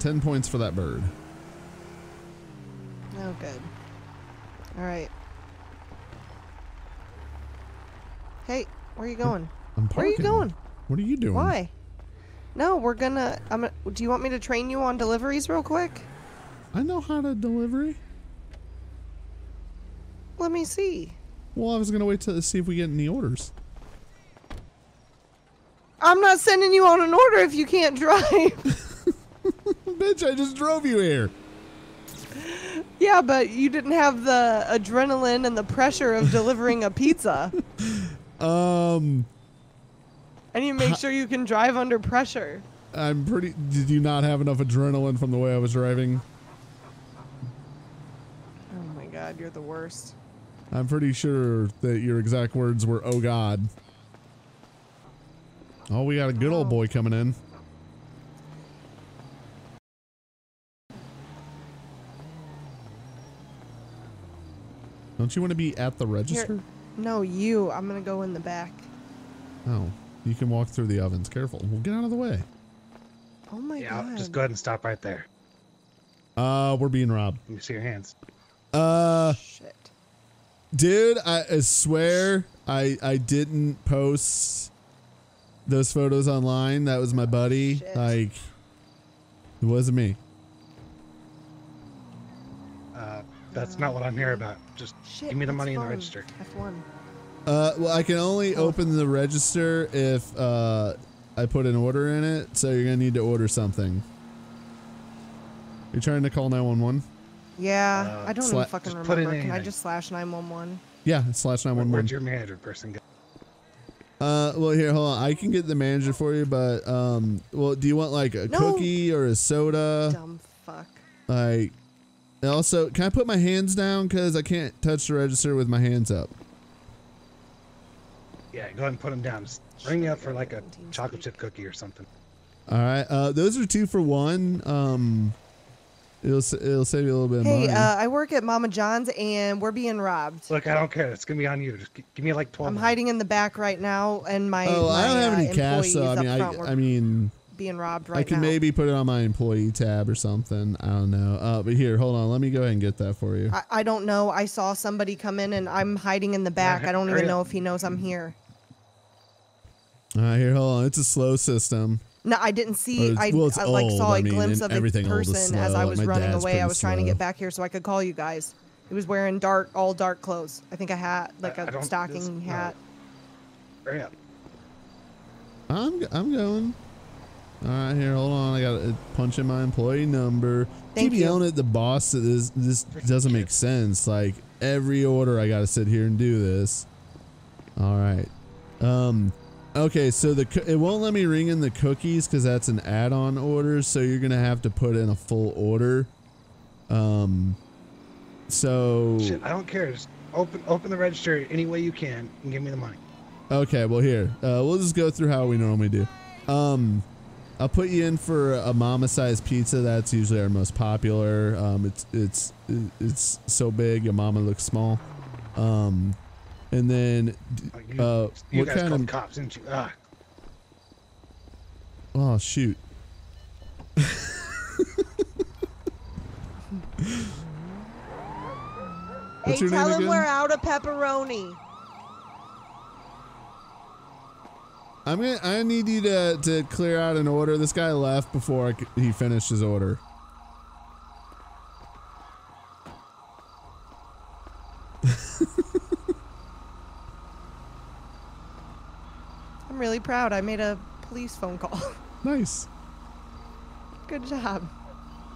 10 points for that bird. Oh, good. All right. Hey, where are you going? I'm parking. Where are you going? What are you doing? Why? No, we're gonna. I'm. gonna- Do you want me to train you on deliveries real quick? I know how to delivery. Let me see. Well, I was gonna wait to see if we get any orders. I'm not sending you on an order if you can't drive. Bitch, I just drove you here. yeah, but you didn't have the adrenaline and the pressure of delivering a pizza. Um, I need to make sure you can drive under pressure. I'm pretty. Did you not have enough adrenaline from the way I was driving? Oh my god, you're the worst. I'm pretty sure that your exact words were, "Oh God." Oh, we got a good old Oh. boy coming in. Don't you want to be at the register? No, you. I'm gonna go in the back. Oh, you can walk through the ovens. Careful. We'll get out of the way. Oh my god. Yeah, god. just go ahead and stop right there. Uh, we're being robbed. Let me see your hands. Uh, Shit. dude, I, I swear I I didn't post those photos online. That was my buddy. Shit. Like, it wasn't me. Uh, that's not what I'm here about. Just Shit. give me the that's money in the register. F1. Uh, well, I can only Oh. open the register if uh I put an order in it. So you're gonna need to order something. You're trying to call 911? Yeah, Uh, I don't sla- even fucking just put in remember. Can I just slash 911? Yeah, it's slash Where, 911. where'd your manager person go? Uh, well, here, hold on. I can get the manager for you, but um, well, do you want like a No. cookie or a soda? Dumb fuck. Like, and also, can I put my hands down because I can't touch the register with my hands up? Yeah, go ahead and put them down. Just ring me up for like a chocolate chip cookie or something. All right. Uh, those are two for one. Um, it'll it'll save you a little bit of Hey, money. uh, I work at Mama John's and we're being robbed. Look, I don't care. It's gonna be on you. Just give me like twelve. I'm minutes. hiding in the back right now, and my oh, I don't have uh, any cash, so I mean, up I, front I mean, being robbed right I can now. maybe put it on my employee tab or something. I don't know. Uh, but here, hold on. Let me go ahead and get that for you. I, I don't know. I saw somebody come in, and I'm hiding in the back. I don't even up. know if he knows I'm here. All right, here, hold on. It's a slow system. No, I didn't see. I, it's- well, it's I, like saw a I mean, glimpse of a everything old is person as. I was My running away. I pretty was trying to get back here so I could call you guys. He was wearing dark, all dark clothes. I think a hat, like I- I a don't- stocking this- no. hat. Hurry up. I'm I'm going. All right, here, hold on. I got to punch in my employee number. Thank Keep you. yelling at the boss that this this doesn't make sense. Like every order, I got to sit here and do this. All right. Um. Okay, so the it won't let me ring in the cookies because that's an add-on order. So you're gonna have to put in a full order. Um. So Shit, I don't care. Just open open the register any way you can and give me the money. Okay, well here, uh, we'll just go through how we normally do. Um, I'll put you in for a mama-sized pizza. That's usually our most popular. Um, it's it's it's so big, your mama looks small. Um, and then Oh, you, uh, you what guys kind of? cops, didn't you? Ah, Oh shoot! Hey, What's your tell name him we're out of pepperoni. I'm gonna. I need you to to clear out an order. This guy left before I c he finished his order. I'm really proud. I made a police phone call. Nice. Good job.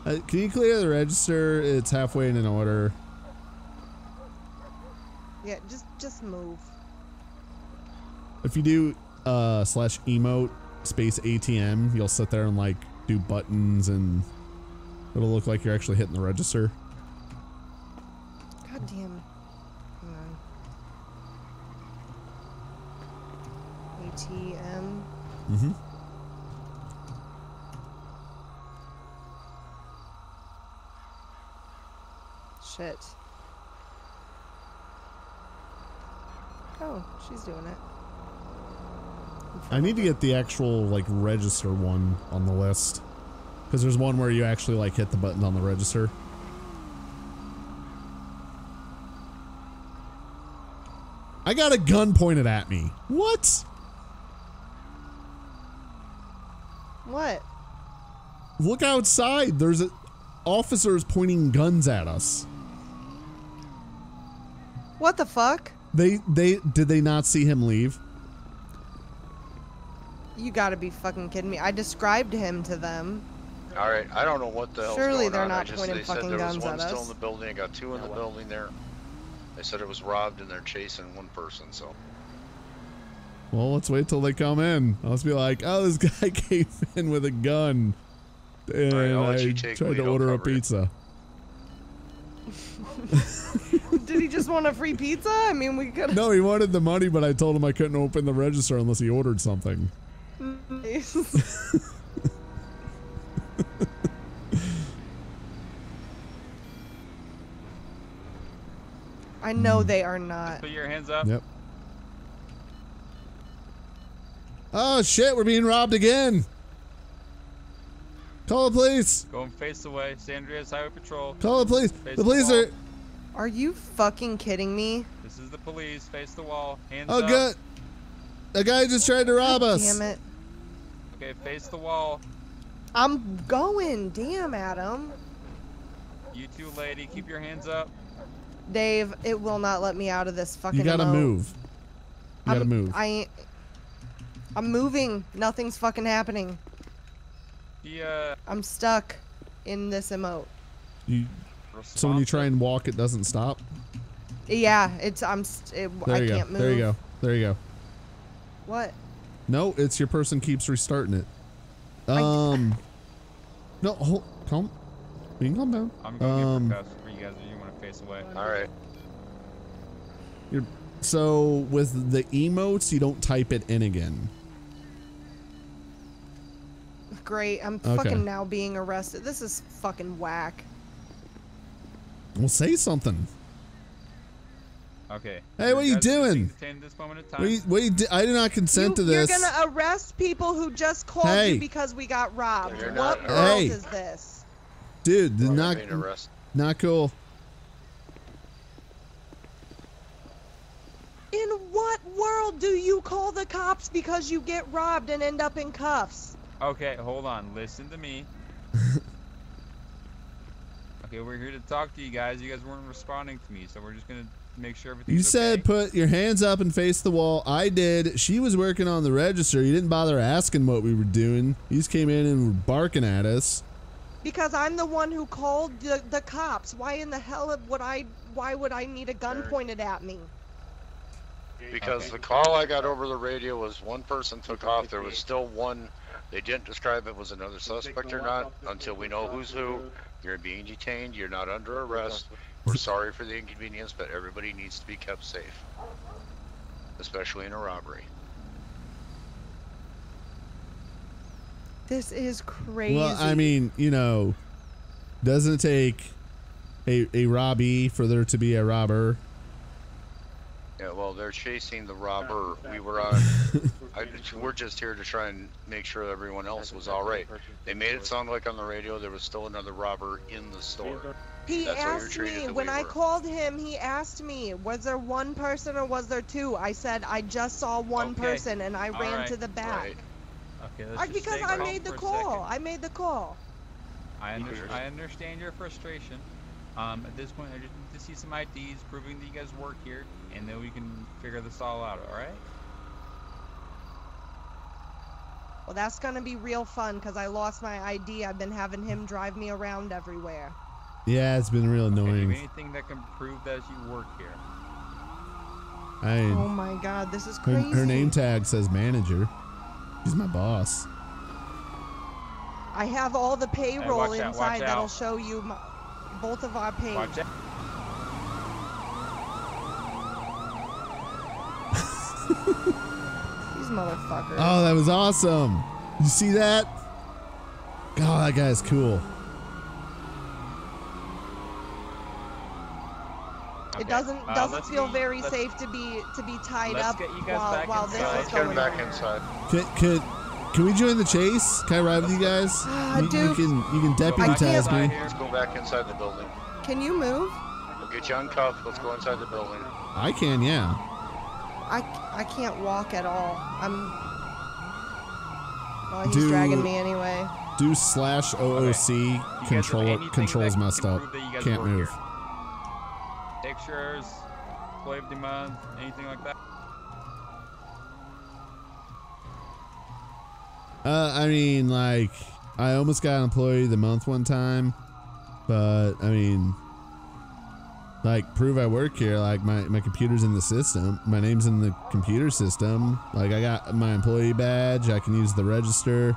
Uh, can you clear the register? It's halfway in an order. Yeah, just just move. If you do uh slash emote space ATM, you'll sit there and like do buttons and it'll look like you're actually hitting the register. God damn. ATM. Mm-hmm. Shit. Oh, she's doing it. I need to get the actual like register one on the list Because there's one where you actually like hit the button on the register. I got a gun pointed at me. What? What? Look outside. There's a, officers pointing guns at us. What the fuck? They they did they not see him leave? You gotta be fucking kidding me. I described him to them. All right, I don't know what the hell's Surely going they're on. I not just, pointing they said fucking there was guns one at still us. in the building. I got two in the building there. They said it was robbed and they're chasing one person. So Well, let's wait till they come in. I'll just be like, oh, this guy came in with a gun. And right, I'll let I you take tried to order a pizza. Did he just want a free pizza? I mean, we could. No, he wanted the money, but I told him I couldn't open the register unless he ordered something. Nice. I know hmm. they are not. Put your hands up. Yep. Oh shit, we're being robbed again. Call the police. Go and face away. San Andreas Highway Patrol. Call the police. Face The police wall. are. Are you fucking kidding me? This is the police. Face the wall. Hands Oh, up. good. A guy just tried to rob us. Damn it. Okay, face the wall. I'm going. Damn, Adam. You two, lady, keep your hands up. Dave, it will not let me out of this fucking. You gotta emote. move. You gotta I'm, move. I. I'm moving. Nothing's fucking happening. He, uh, I'm stuck in this emote. You, so when you try and walk, it doesn't stop. Yeah, it's I'm. St- it, There I you go. can't move. There you go. There you go. What? No, it's your person keeps restarting it. I- Um. No, hold, calm. You can calm down. I'm going Um. to get for you guys if you want to face away. all right, You're, so with the emotes, you don't type it in again. Great. I'm Okay. fucking now being arrested. This is fucking whack. Well, say something. Okay. Hey, what are you doing? being detained at this moment in time. What you, what you di- I did not consent to this. You're gonna arrest people who just called Hey. you because we got robbed. You're What not- world Hey. is this? Dude, Well, not being not cool. In what world do you call the cops because you get robbed and end up in cuffs? Okay, hold on. Listen to me. okay, we're here to talk to you guys. You guys weren't responding to me, so we're just gonna make sure everything's You said okay. put your hands up and face the wall. I did. She was working on the register. You didn't bother asking what we were doing. You just came in and were barking at us. Because I'm the one who called the, the cops. Why in the hell would I? Why would I need a gun pointed at me? Because the call I got over the radio was one person took off. There was still one. They didn't describe it was another suspect or not until we know who's who. You're being detained. You're not under arrest. We're sorry for the inconvenience, but everybody needs to be kept safe, especially in a robbery. This is crazy. Well, I mean, you know, doesn't it take a a robbie for there to be a robber? Yeah, well, they're chasing the robber. We were on. I, we're just here to try and make sure everyone else was all right. They made it sound like on the radio there was still another robber in the store. He That's asked me when way I called him. He asked me, "Was there one person or was there two? I said, "I just saw one Okay. person and I All ran right. to the back." Right. Okay, let's I, just because I made the call. second. I made the call. I, under- I understand your frustration. Um, at this point, I just need to see some IDs proving that you guys work here, and then we can figure this all out. All right? Well, that's gonna be real fun because I lost my ID. I've been having him drive me around everywhere. Yeah, it's been real Okay, do you have annoying. anything that can prove that you work here? I Oh my god, this is her, crazy. her name tag says manager. She's my boss. I have all the payroll watch out, inside that'll out. show you my, both of our pays. Watch out. These motherfuckers. Oh, that was awesome. You see that? God, that guy's cool. Okay, It doesn't uh, doesn't feel get- very safe to be to be tied up get you guys while back while this inside. is Let's get him going back inside. Could, could can we join the chase? Can I ride with you guys? Ah, you, you can you can I deputize can't- me. Let's go back inside the building. Can you move? We'll get you uncuffed. Let's go inside the building. I can, yeah. I, I can't walk at all. I'm. Well, he's Do- dragging me anyway. Do slash OOC You guys have control controls messed up. prove that you guys Can't move. here? Pictures, employee of month, anything like that? Uh, I mean, like, I almost got employee of the month one time, but I mean, like, prove I work here. Like, my my computer's in the system. My name's in the computer system. Like, I got my employee badge. I can use the register.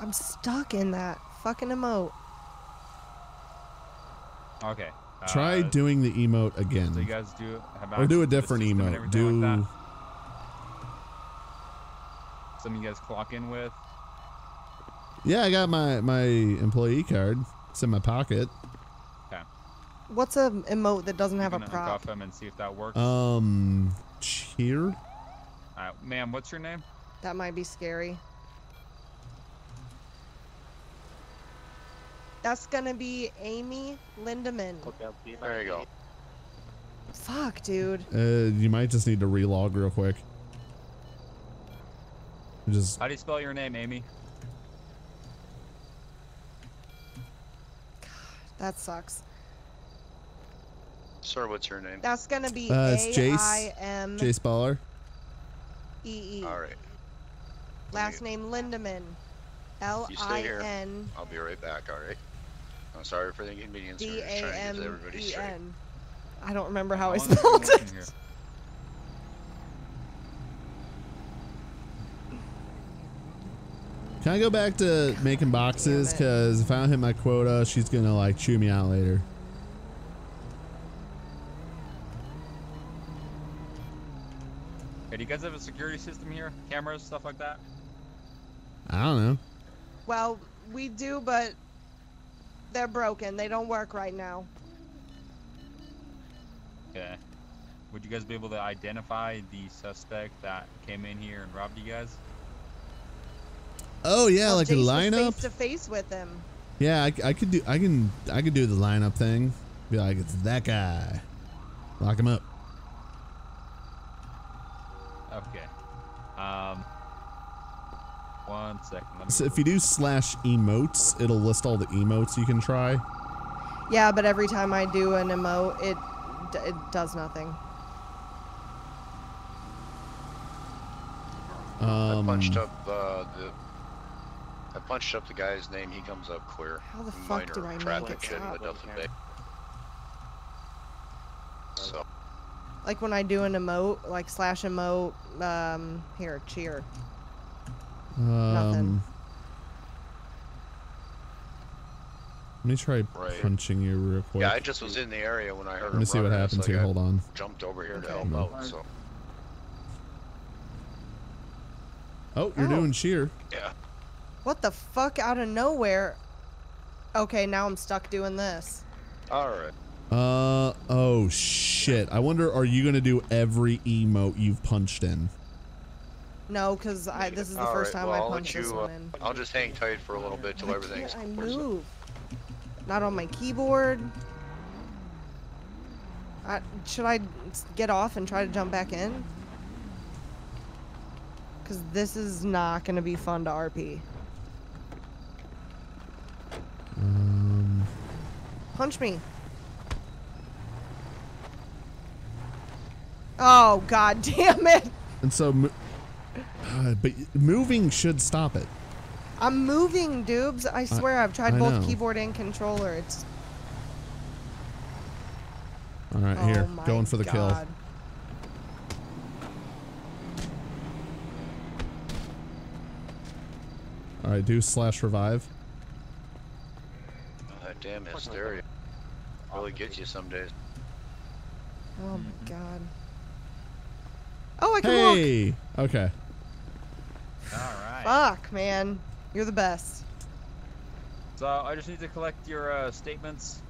I'm stuck in that fucking emote. Okay. Try uh, doing the emote again, So you guys do have or do a access to the different emote. Do like that? Something you guys clock in with. yeah, I got my my employee card. It's in my pocket. Okay. What's a emote that doesn't have a can prop? uncuff him and see if that works. Um, cheer. Uh, ma'am, what's your name? That might be scary. That's gonna be Amy Lindemann. There you go. Fuck, dude. Uh, you might just need to relog real quick. Just How do you spell your name, Amy? God, that sucks. Sir, what's your name? That's gonna be Uh, it's A Jace. I M Jace Baller. E E. All right. Last name Lindemann. L You stay I here. N I'll be right back. All right. I'm sorry for the inconvenience. D We're just A trying to get M everybody E straight. N. I don't remember how I long have you been spelled it. here? Can I go back to making boxes? Because if I don't hit my quota, she's gonna like chew me out later. Hey, do you guys have a security system here? Cameras, stuff like that? I don't know. Well, we do, but they're broken. They don't work right now. Okay. Would you guys be able to identify the suspect that came in here and robbed you guys? Oh yeah, Well, like a Jace was lineup. face to face with him. Yeah, I, I could do. I can. I could do the lineup thing. Be like, it's that guy. Lock him up. Okay. Um. One second. Let me So if you do slash emotes, it'll list all the emotes you can try. Yeah, but every time I do an emote, it it does nothing. Um, I punched up uh, the. I punched up the guy's name. He comes up clear. How the fuck Minor do I make traffic it shit in the stop? So Like when I do an emote, like slash emote, um, here, cheer. Um, let me try Right. punching you real quick. yeah, I just was in the area when I heard Let me see what happens so here. got Hold on. Jumped over here to Okay. help out. So Oh, you're Oh. doing cheer. yeah. What the fuck out of nowhere? Okay, now I'm stuck doing this. All right. Uh oh shit. I wonder are you gonna do every emote you've punched in? No, because I this is the All first right, time well, I I'll let punched this you, one uh, in. I'll just hang tight for a little bit till Why everything's. can't I clears up. move? Not on my keyboard. I, should I get off and try to jump back in? Because this is not going to be fun to RP. Um, Punch me. Oh, god damn it. and so, mo- uh, but moving should stop it. I'm moving, dubes. I swear I've tried I both know. keyboard and controller. It's All right, oh here, going for the kill. All right, do slash revive. Oh, that damn hysteria really gets you some days. Oh my god. Oh, I can walk. Hey. Okay. All right. Fuck, man. You're the best. So I just need to collect your uh, statements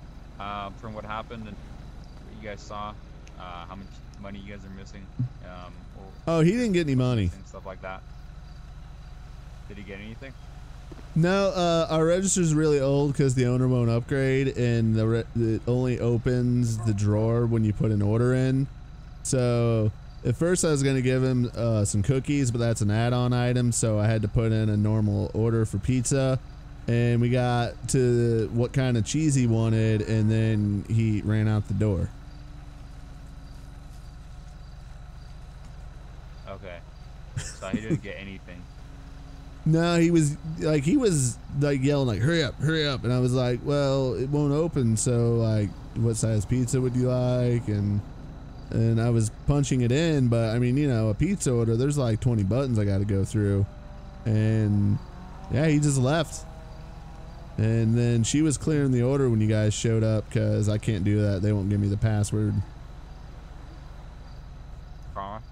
um, from what happened and what you guys saw. uh, how much money you guys are missing, um, or Oh, he didn't get any money. and stuff like that. Did he get anything? No, uh, our register's really old because the owner won't upgrade, and the re- it only opens the drawer when you put an order in. So at first I was gonna give him uh, some cookies, but that's an add-on item, so I had to put in a normal order for pizza. And we got to what kind of cheese he wanted, and then he ran out the door. Okay. So he didn't get anything. No, he was like he was like yelling like hurry up, hurry up, and I was like, well, it won't open, so like, what size pizza would you like? And and I was punching it in, but I mean, you know, a pizza order, there's like 20 buttons I got to go through, and yeah, he just left. And then she was clearing the order when you guys showed up because I can't do that. They won't give me the password. Karma.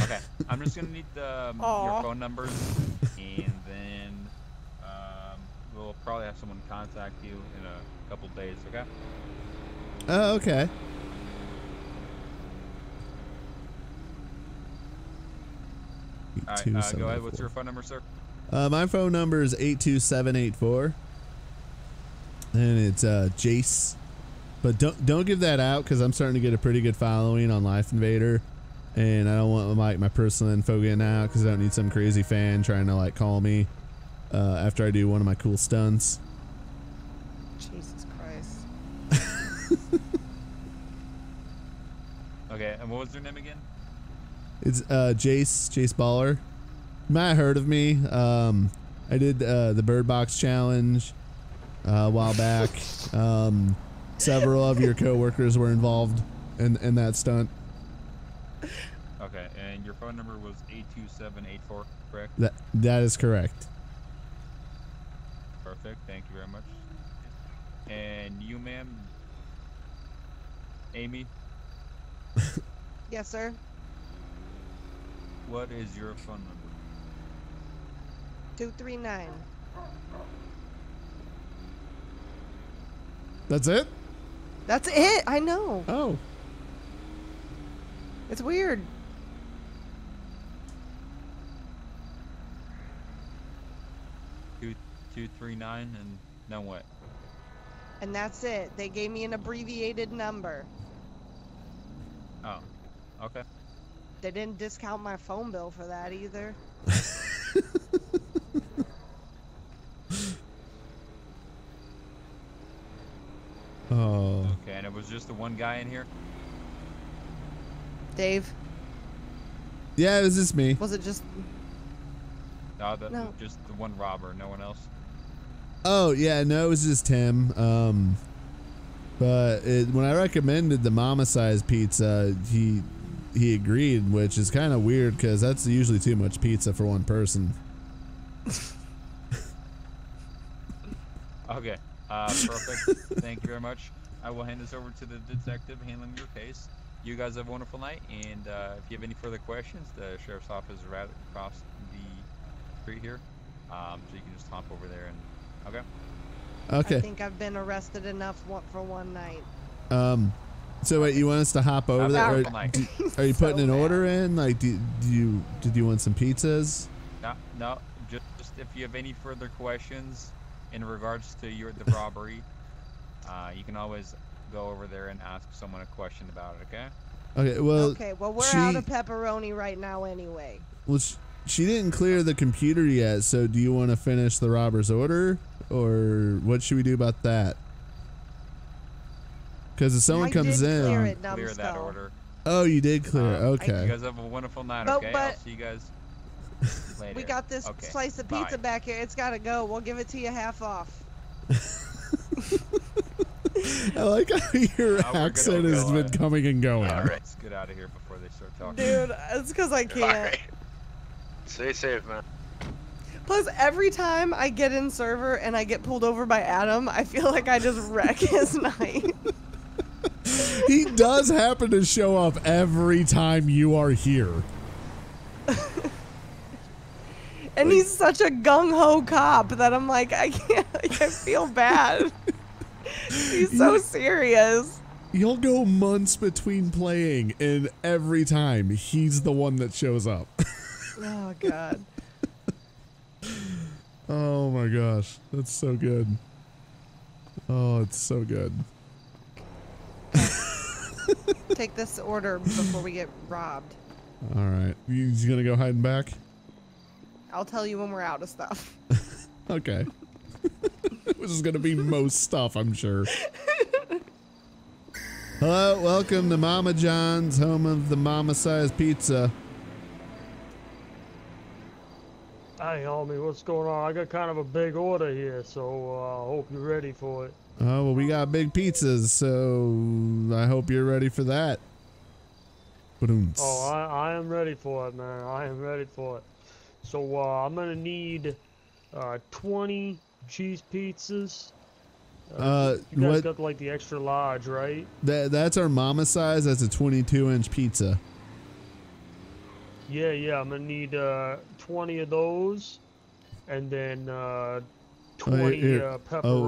Okay, I'm just gonna need the, um, your phone numbers, and then um, we'll probably have someone contact you in a couple days. Okay. Oh, okay. All right. Uh, go ahead. What's your phone number, sir? Uh, my phone number is 82784. And it's uh, Jace. But don't don't give that out because I'm starting to get a pretty good following on Life Invader. And I don't want like my personal info getting out because I don't need some crazy fan trying to like call me uh, after I do one of my cool stunts. Jesus Christ. Okay. And what was your name again? It's uh, Jace Jace Baller. You might have heard of me. Um, I did uh, the Bird Box Challenge uh, a while back. Um, several of your coworkers were involved in in that stunt. Okay. And your phone number was eight two seven eight four. Correct. That that is correct. Perfect. Thank you very much. And you, ma'am, Amy, Yes, sir. What is your phone number? 239. That's it. That's it. I know. Oh, It's weird. Two two three nine, and then what? And that's it. They gave me an abbreviated number. Oh. Okay. They didn't discount my phone bill for that either. oh. Okay. And it was just the one guy in here. Dave, Yeah, it was just me. was it just No, the, No. just the one robber. No one else. Oh yeah, no, it was just him. Um, but it, when I recommended the mama size pizza, he he agreed, which is kind of weird because that's usually too much pizza for one person. Okay. Uh, perfect. Thank you very much. I will hand this over to the detective handling your case. You guys have a wonderful night, and uh, if you have any further questions, the sheriff's office is right across the street here, um, so you can just hop over there and. Okay. Okay. I think I've been arrested enough for one night. Um, so wait, you want us to hop over there? Or, wonderful are you So putting an bad. order in? Like, do, do you did you want some pizzas? No, no. Just, just if you have any further questions in regards to your the robbery, uh, you can always go over there and ask someone a question about it. Okay. Okay. Well, okay, well, we're out she- of pepperoni right now anyway. well, sh- she didn't clear the computer yet. So, do you want to finish the robber's order, or what should we do about that? Because if someone I comes did in, clear it, Clear that order. oh, you did clear. Um, okay. You guys have a wonderful night. But- Okay. I'll see you guys later. We got this Okay, slice of bye. pizza back here. It's gotta go. We'll give it to you half off. I like how your Now we're gonna accent has been coming and going. All right. Let's get out of here before they start talking. Dude, it's because I can't. right. Stay safe, man. Plus, every time I get in server and I get pulled over by Adam, I feel like I just wreck his night. He does happen to show up every time you are here. And he's such a gung ho cop that I'm like, I can't, like, I feel bad. he's so serious. you'll go months between playing, and every time he's the one that shows up. Oh God. oh my gosh, that's so good. Oh, it's so good. Take this order before we get robbed. All right, you you gonna go hiding back? I'll tell you when we're out of stuff. Okay. Which is gonna be most stuff, I'm sure. Hello, welcome to Mama John's, home of the mama-sized pizza. Hey, homie, what's going on? I got kind of a big order here, so uh, I hope you're ready for it. Oh well, we got big pizzas, so I hope you're ready for that. Ba-doom. Oh, I, I am ready for it, man. I am ready for it. So uh, I'm gonna need uh, 20 cheese pizzas. Uh, you guys what? got like the extra large, right? That that's our mama size. That's a 22 inch pizza. Yeah, yeah. I'm gonna need uh, 20 of those, and then uh, 20 here. uh, Oh.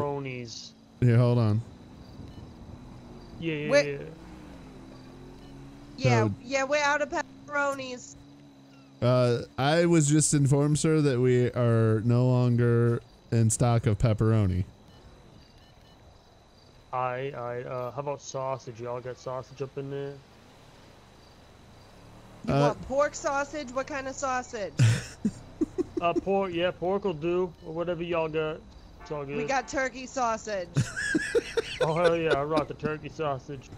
Pepperonis. Here, hold on. Yeah, yeah, Wait. yeah. Yeah, So- yeah, we're out of pepperonis. Uh, I was just informed, sir, that we are no longer in stock of pepperoni. I, I, uh, how about sausage? Y'all got sausage up in there? You Uh, want pork sausage? What kind of sausage? Uh, pork, yeah, pork will do, or whatever y'all got. It's all good. we got turkey sausage. Oh hell yeah, I brought the turkey sausage.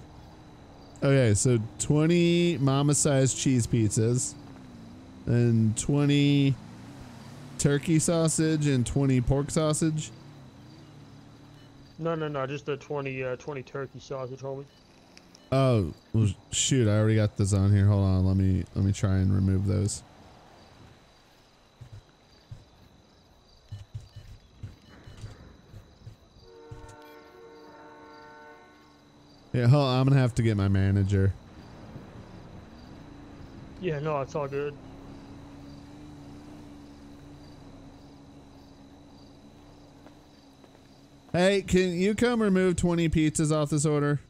Okay, so 20 mama sized cheese pizzas, and 20 turkey sausage, and 20 pork sausage. No, no, no, just the 20, uh, 20 turkey sausage, homie. Oh, well, shoot! I already got this on here. Hold on, let me let me try and remove those. Yeah, hold on, I'm gonna have to get my manager. Yeah, no, it's all good. Hey, can you come remove 20 pizzas off this order?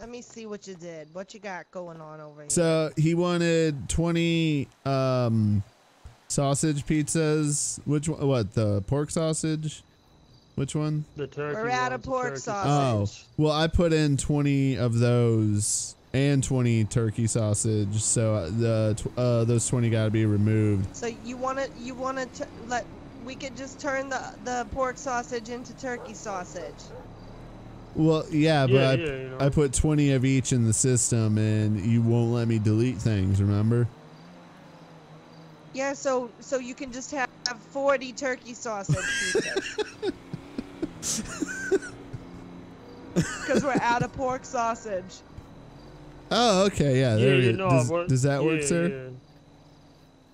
Let me see what you did. What you got going on over here? So he wanted 20 um sausage pizzas. Which one? What? The pork sausage? Which one? The turkey. We're out of the pork sausage. Oh, well, I put in 20 of those and 20 turkey sausage. So uh, the uh, those 20 got to be removed. So you want to you want to let we could just turn the the pork sausage into turkey sausage. Well, yeah, but Yeah, I, you know. I put 20 of each in the system, and you won't let me delete things. Remember? Yeah, so so you can just have 40 turkey sausage pizzas. Because we're out of pork sausage. Oh, okay, yeah. Yeah, There yeah, we no, does, does that work, yeah, sir?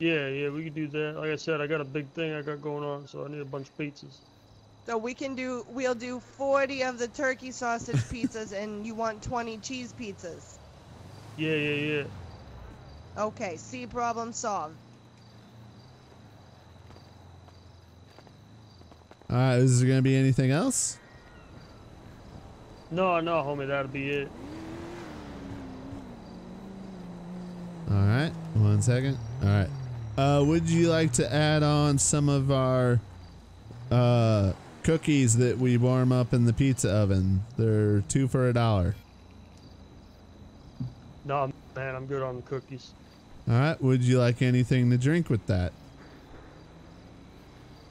Yeah. yeah, yeah, we can do that. Like I said, I got a big thing I got going on, so I need a bunch of pizzas. So we can do we'll do 40 of the turkey sausage pizzas and you want 20 cheese pizzas. Yeah, yeah, yeah. Okay, see problem solved. All right, is there gonna be anything else? No, no, homie, that'll be it. All right, one second. All right. Uh, would you like to add on some of our uh, cookies that we warm up in the pizza oven? They're two for a dollar. No, man, I'm good on the cookies. All right. Would you like anything to drink with that?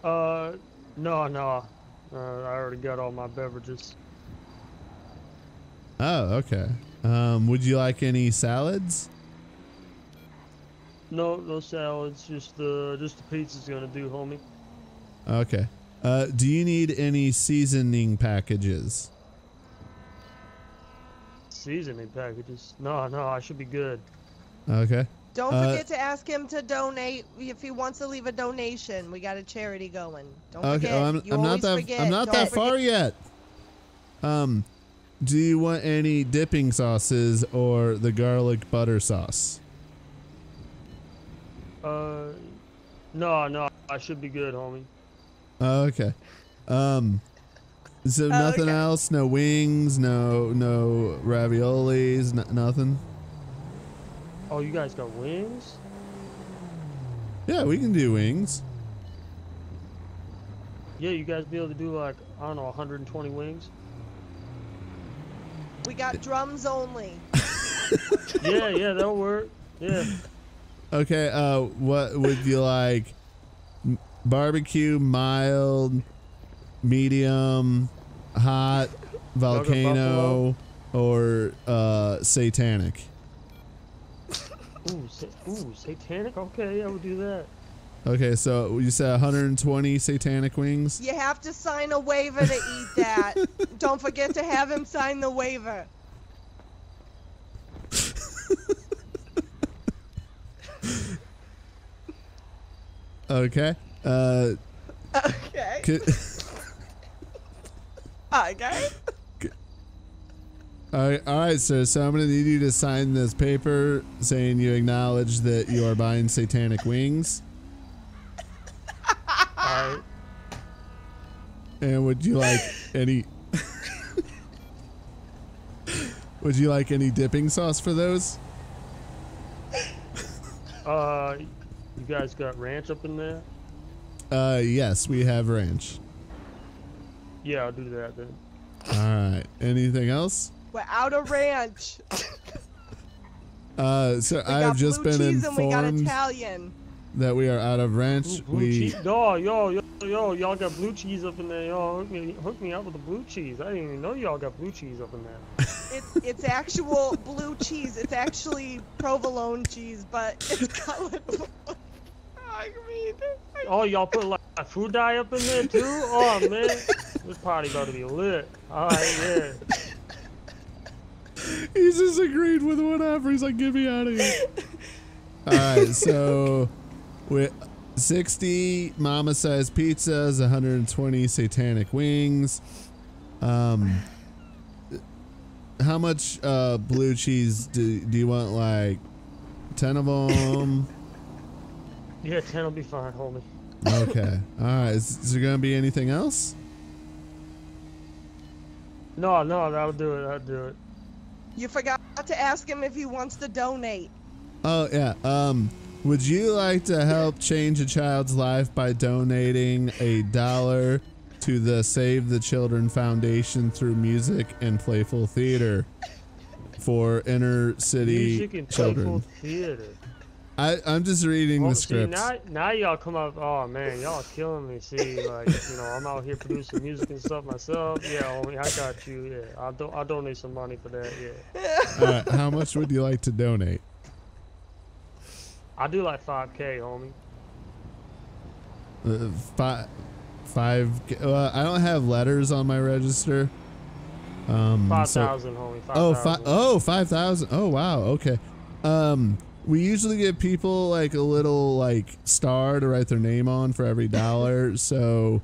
Uh, no, no. Uh, I already got all my beverages. Oh, okay. Um, would you like any salads? No, no salads. Just the just the pizza's gonna do, homie. Okay. Uh, do you need any seasoning packages? Seasoning packages. No, no, I should be good. Okay. Don't Uh, forget to ask him to donate if he wants to leave a donation. We got a charity going. Don't Okay. forget. oh, I'm, you I'm not that. forget. I'm not Don't that forget. far yet. Um, do you want any dipping sauces or the garlic butter sauce? Uh, no, no, I should be good, homie. Oh, okay. Um, So nothing okay. else? No wings? No no raviolis? N- nothing? Oh, you guys got wings? Yeah, we can do wings. Yeah, you guys be able to do like I don't know, 120 wings. We got drums only. Yeah, yeah, that'll work. Yeah. Okay. Uh, what would you like? Barbecue, mild, medium, hot, volcano, or uh, satanic? Ooh, sa- ooh, satanic. Okay, yeah, we'll do that. Okay, so you said 120 satanic wings. You have to sign a waiver to eat that. Don't forget to have him sign the waiver. Okay. Uh, Okay. Okay. All right, all right, sir. So I'm gonna need you to sign this paper saying you acknowledge that you are buying satanic wings. Alright. And would you like any? would you like any dipping sauce for those? Uh, you guys got ranch up in there? Uh, yes, we have ranch. Yeah, I'll do that then. All right. Anything else? We're out of ranch. Uh, so We I have just been cheese and we got informed Italian. that we are out of ranch. Ooh, blue we cheese. Yo, yo, yo, yo, y'all got blue cheese up in there. Yo, hook me, hook me up with the blue cheese. I didn't even know y'all got blue cheese up in there. It's it's actual blue cheese. It's actually provolone cheese, but it's got like. I mean, Oh, y'all put like a food dye up in there too? Oh man, this party about to be lit. All right, yeah. He's just agreed with whatever. He's like, get me out of here. All right, so with 60 mama sized pizzas, 120 satanic wings. Um, how much uh, blue cheese do, do you want? Like 10 of them? Yeah, 10 will be fine, homie. Okay. All right. Is, is there going to be anything else? No, no, that'll do it. That'll do it. You forgot to ask him if he wants to donate. Oh yeah. Um, would you like to help change a child's life by donating a dollar to the Save the Children Foundation through music and playful theater for inner city Music and children? playful theater. I I'm just reading Oh, the see, script. now, now y'all come up. Oh man, y'all killing me. See, like you know, I'm out here producing music and stuff myself. Yeah, homie, I got you. Yeah, I'll do, I'll donate some money for that. Yeah, All right, how much would you like to donate? I do like 5K, homie. Uh, five, five. Uh, I don't have letters on my register. Um, Five so- thousand, homie. Five Oh, thousand. fi- oh, 5,000. Oh, wow. Okay. Um, we usually give people like a little like star to write their name on for every dollar. so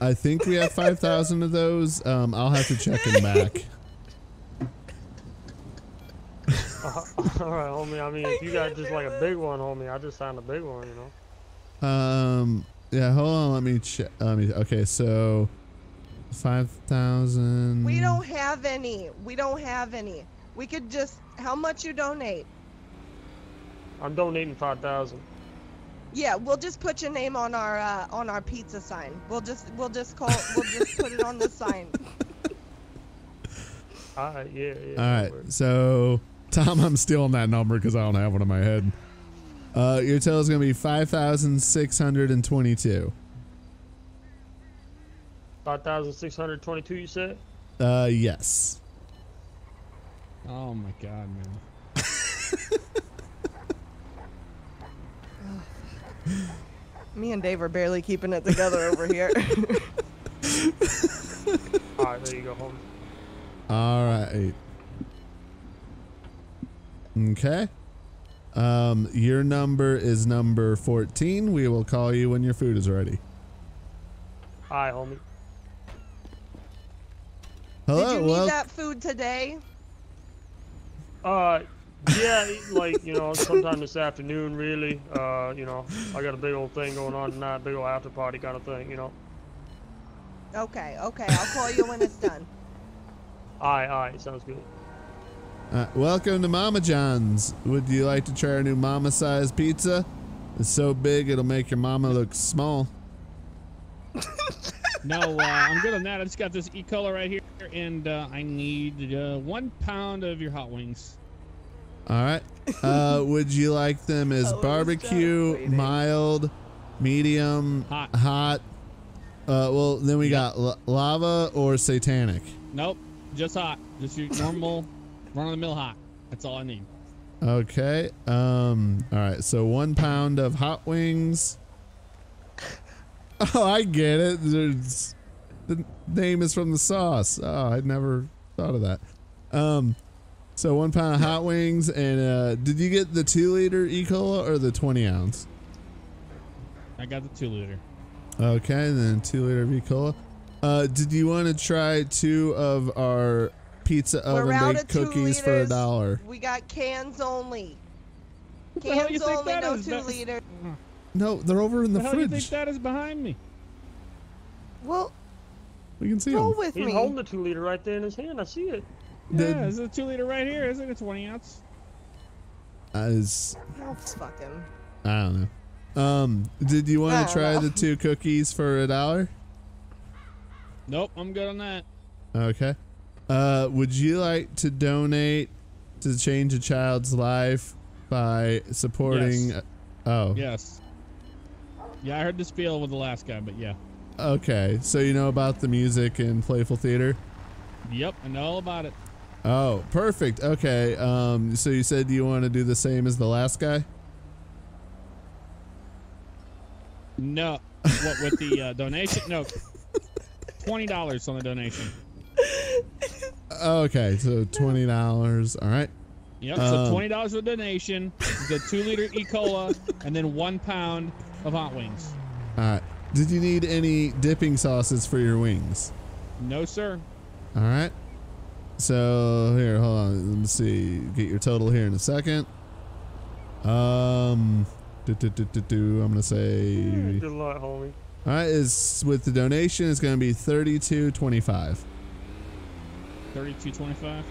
I think we have 5,000 of those. Um, I'll have to check them back. Uh, all right, homie. I mean, if you got just like a big one, homie, I just signed a big one. You know. Um, yeah, hold on. Let me check. Let me, okay. So 5,000. We don't have any. We don't have any. We could just. How much you donate? I'm donating five thousand. Yeah, we'll just put your name on our uh, on our pizza sign. We'll just we'll just call we'll just put it on the sign. All right, yeah, yeah. All that right. works. So, Tom, I'm stealing that number because I don't have one in my head. Uh, your total is going to be 5,622. Five thousand six hundred twenty-two. You said. Uh, yes. Oh my god, man. Me and Dave are barely keeping it together over here. All right, there you go, homie. All right. Okay. Um, your number is number 14. We will call you when your food is ready. Hi, homie. Hello. Did you need well, that food today? Uh, yeah, like you know, sometime this afternoon, really. Uh, you know, I got a big old thing going on tonight, big old after party kind of thing, you know. Okay, okay. I'll call you when it's done. Alright, alright, sounds good. Uh, welcome to Mama John's. Would you like to try our new mama size pizza? It's so big it'll make your mama look small. No, uh, I'm good on that. I just got this E-Cola right here, and uh, I need uh, one pound of your hot wings. All right. Uh, would you like them as I barbecue, mild, medium, Hot. hot? Uh, well, then we got la- lava or satanic. Nope, just hot. Just your normal, run-of-the-mill hot. That's all I need. Okay. Um. All right. So one pound of hot wings. Oh, I get it. There's, the name is from the sauce. Oh, I'd never thought of that. Um. So one pound of hot wings, and uh, did you get the two liter E. cola or the twenty ounce? I got the two liter. Okay, then two liter of E. cola. Uh, did you want to try two of our pizza We're oven baked of two cookies for a dollar? We got cans only. the you Cans only, that no is? two That- liter. No, they're over in the The hell do you think that is behind me? Well, We can see roll them. with He's me. holding the two liter right there in his hand. I see it. The- Yeah, there's a two liter right here. Isn't it a 20 ounce? As Oh, fuck him. I don't know. Um, did you want to try know. the two cookies for a dollar? Nope, I'm good on that. Okay. Uh, would you like to donate to change a child's life by supporting? Yes. Oh, Yes. Yeah, I heard the spiel with the last guy, but yeah. okay. So you know about the music and playful theater? Yep, I know all about it. Oh, perfect. Okay. Um, so you said you want to do the same as the last guy? No, what with the uh, donation? No, twenty dollars on the donation. Okay, so twenty dollars. All right. Yep. Um, so twenty dollars for the donation, the two liter E. cola, and then one pound of hot wings. All right. Did you need any dipping sauces for your wings? No, sir. All right. So here, hold on. Let me see. Get your total here in a second. Um, do, do, do, do, do, I'm gonna say. Good luck, homie. All right, is with the donation, it's gonna be thirty-two twenty-five. Thirty-two twenty-five.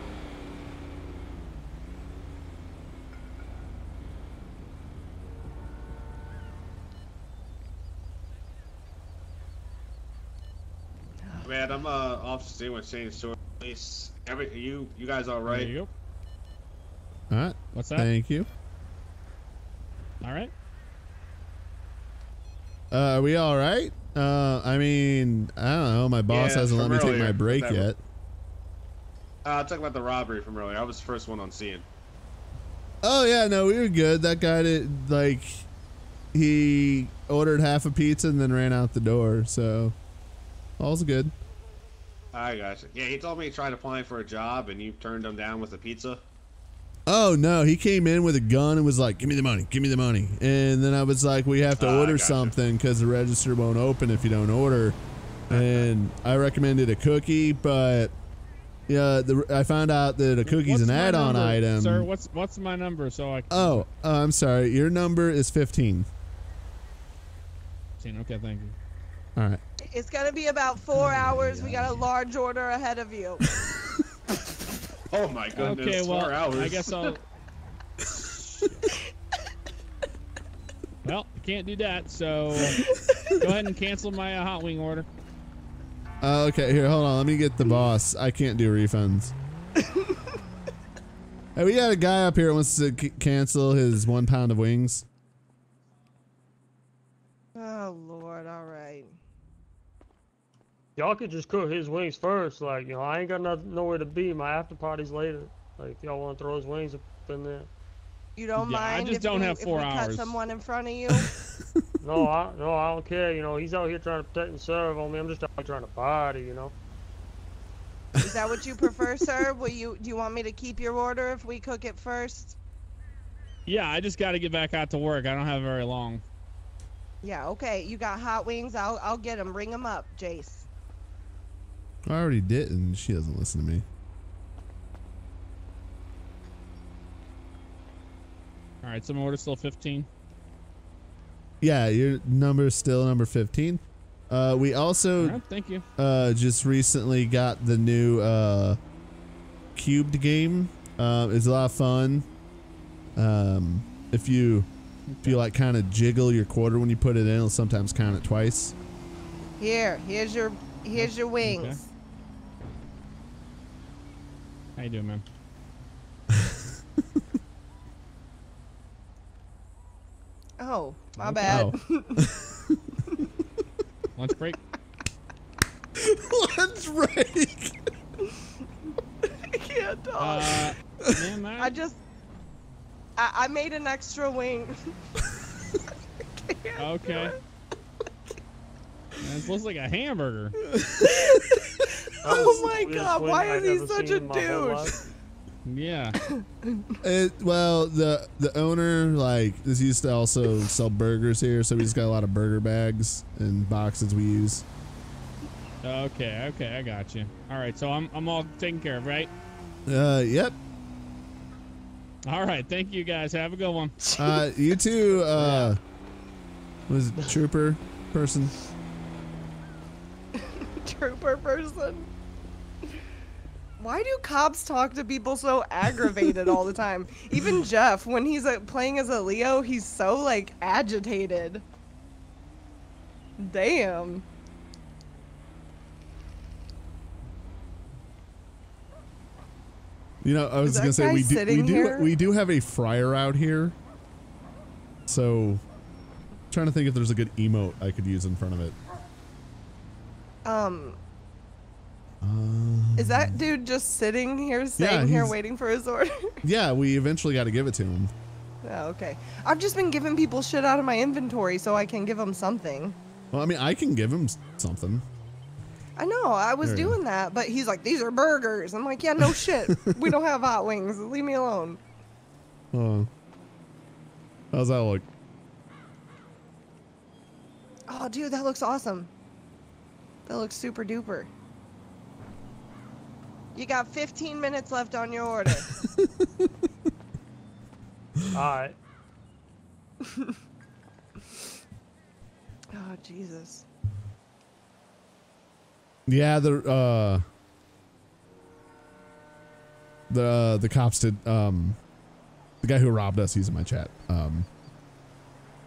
Man, I'm uh off to with Shane Short. Police. Every you you guys all right? There you go. right. What's that? Thank you. All right. Uh, are we all right? Uh, I mean, I don't know. My boss Yeah, hasn't let from me take my break whatever. yet. Uh, talk about the robbery from earlier. I was the first one on scene. Oh yeah, no, we were good. That guy did like he ordered half a pizza and then ran out the door. So all's good. I gotcha. Yeah, he told me he tried applying for a job and you turned him down with a pizza. Oh no, he came in with a gun and was like, "Give me the money, give me the money." And then I was like, "We have to Ah, order gotcha. something because the register won't open if you don't order." And I recommended a cookie, but yeah, the, I found out that a cookie's What's an add-on number, item. Sir, what's what's my number so I can? oh, uh, I'm sorry. Your number is fifteen. 15. Okay, thank you. All right. It's gonna be about four hours. We got a large order ahead of you. Oh my goodness, Okay, well, four hours. I guess I'll. well, I can't do that, so go ahead and cancel my uh, hot wing order. Uh, okay, here, hold on. Let me get the boss. I can't do refunds. hey, we got a guy up here who wants to c- cancel his one pound of wings. Oh Lord, all right. Y'all could just cook his wings first. Like, you know, I ain't got nothing, nowhere to be. My after party's later. Like, if y'all want to throw his wings up in there. You don't Yeah, I just if don't we, have if four we cut someone in front of you? No, I no, I don't care. You know, he's out here trying to protect and serve on me. I'm just out here trying to party. You know. Is that what you prefer, sir? Will you do you want me to keep your order if we cook it first? Yeah, I just got to get back out to work. I don't have very long. Yeah, okay. You got hot wings. I'll I'll get them. Ring them up, Jace. I already did, and she doesn't listen to me. All right, so my order's still 15. Yeah, your number is still number 15. Uh, we also All right, thank you. uh, just recently got the new uh, cubed game. Uh, it's a lot of fun. Um, if you if you like kind of jiggle your quarter when you put it in, it'll sometimes count it twice. Here, here's your here's your wings. How you doing, man? Oh, my bad. Lunch break. Lunch break. I can't talk. Uh, man, I just I, I made an extra wing. Okay. It looks like a hamburger. Oh my god, wing why is he such a in my whole douche? Yeah. It, well, the the owner like is used to also sell burgers here, so he's got a lot of burger bags and boxes we use. Okay, okay, I got you. All right, so I'm I'm all taken care of, right? Uh, yep. All right, thank you guys. Have a good one. Uh, you too. Uh, was it trooper person? Trooper person. Why do cops talk to people so aggravated all the time? Even Jeff, when he's uh, playing as a Leo, he's so like agitated. Damn. You know, I was gonna say we do we do here? we do have a fryer out here. So, trying to think if there's a good emote I could use in front of it. Um, Uh, is that dude just sitting here, sitting here, waiting for his order? yeah, we eventually got to give it to him. oh, okay. I've just been giving people shit out of my inventory so I can give them something. Well, I mean, I can give him something. I know, I was There doing that, but he's like, these are burgers. I'm like, yeah, no shit. we don't have hot wings. Leave me alone. Uh, how's that look? Oh, dude, that looks awesome. That looks super duper. You got 15 minutes left on your order. Alright. oh, Jesus. Yeah, the uh, the uh, the cops did. Um, the guy who robbed us, he's in my chat. Um,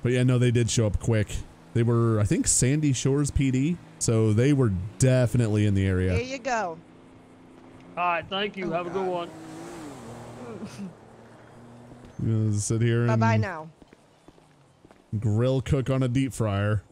but yeah, no, they did show up quick. They were, I think, Sandy Shores PD, so they were definitely in the area. Here you go. Alright, thank you. Oh, Have a good one. You know, sit here Bye and bye now. grill cook on a deep fryer.